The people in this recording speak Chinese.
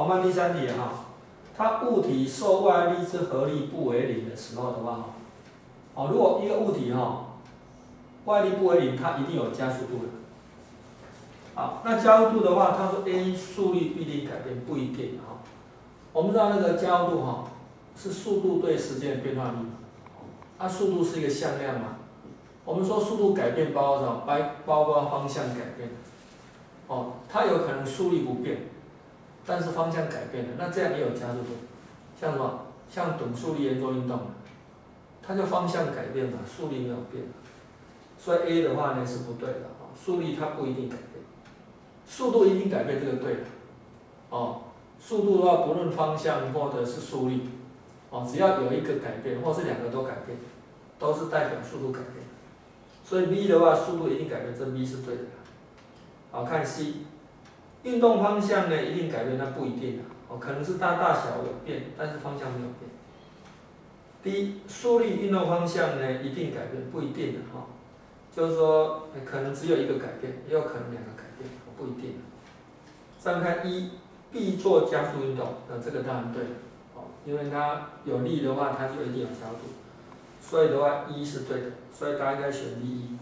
我们第三题哈，它物体受外力之合力不为零的时候的话，哦，如果一个物体哈，外力不为零，它一定有加速度的。好，那加速度的话，它说 a 速率必定改变，不一定哈。我们知道那个加速度哈，是速度对时间的变化率，它速度是一个向量嘛。我们说速度改变包括什么？包包括方向改变。哦，它有可能速率不变，但是方向改变了，那这样也有加速度。像什么？像等速力圆周运动，它就方向改变了，速率没有变。所以 A 的话呢是不对的，啊，速率它不一定改变，速度一定改变，这个对的。哦，速度的话不论方向或者是速率，哦，只要有一个改变，或是两个都改变，都是代表速度改变。所以 B 的话速度一定改变，这 B 是对的。好看 C，运动方向呢一定改变，那不一定的，哦，可能是大大小有变，但是方向没有变。第一速率运动方向呢一定改变，不一定的哈，就是说可能只有一个改变，也有可能两个改变，不一定。再看一，B 做加速运动，那这个当然对，哦，因为它有力的话，它就一定有加速，所以的话一是对的，所以大家应该选 D 一。